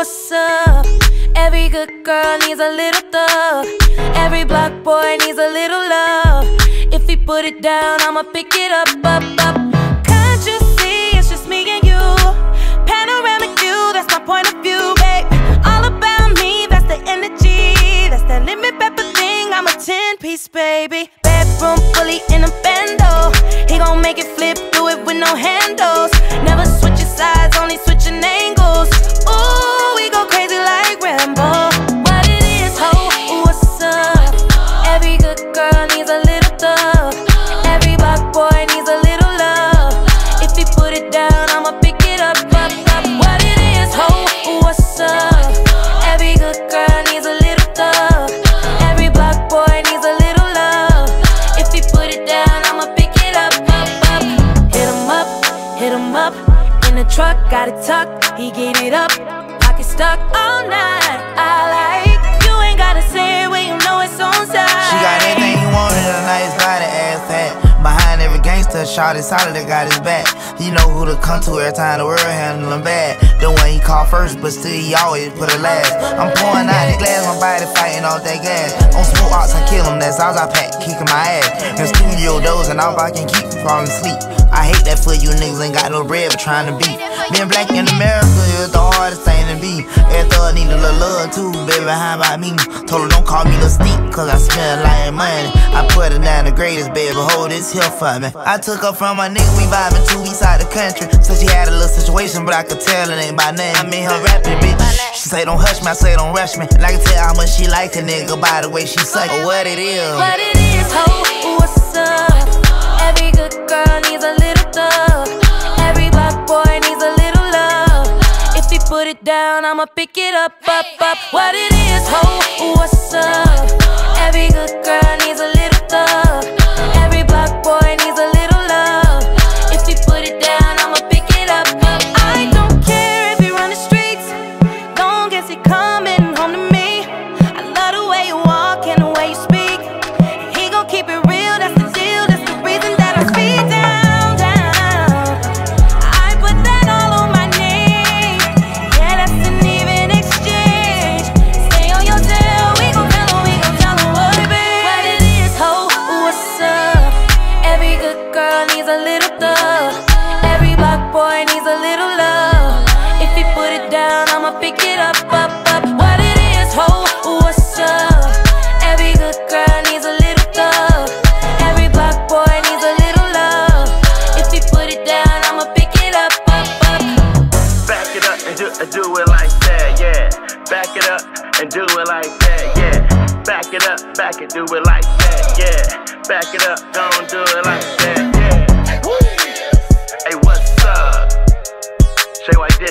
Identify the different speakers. Speaker 1: what's up. Every good girl needs a little thug. Every block boy needs a little love. If he put it down, I'ma pick it up, up, up. truck, got it tucked, he get it up, pocket stuck all night. I like, you
Speaker 2: ain't gotta say it when you know it's on side. She got everything you want in a nice body, ass hat. Behind every gangster, shot is solid, I got his back. You know who to come to every time the world handle him bad. The one he call first, but still he always put it last. I'm pouring out the glass, my body fighting all that gas. On smoke ops, I kill him, that's all I pack, kicking my ass. In studio doors, and all I can keep from falling asleep. I hate that for you niggas ain't got no bread for trying to be. Being black in America is the hardest thing to be. Every thug need a little love too, baby. How about me? Told her don't call me the sneak, cause I smell like money. I put her down the greatest, baby. Hold this here for me. I took her from my nigga, we vibing two weeks out the country. So she had a little situation, but I could tell it ain't by name. I mean her rapping, bitch. She say don't hush me, I say don't rush me. And I can tell how much she likes a nigga by the way she suck. what it is. What it is, ho,
Speaker 1: what's up? Every good girl. put it down, I'ma pick it up, up, up. What it is, ho, what's up? Every good girl needs a little thug. i am pick it up, up, up What it is, ho, what's up? Every good girl needs a little thug. Every block boy
Speaker 2: needs a little love If you put it down, I'ma pick it up, up, up Back it up and do, do it like that, yeah Back it up and do it like that, yeah Back it up, back it, do it like that, yeah Back it up, don't do it like that, yeah Hey, what's up? Shay White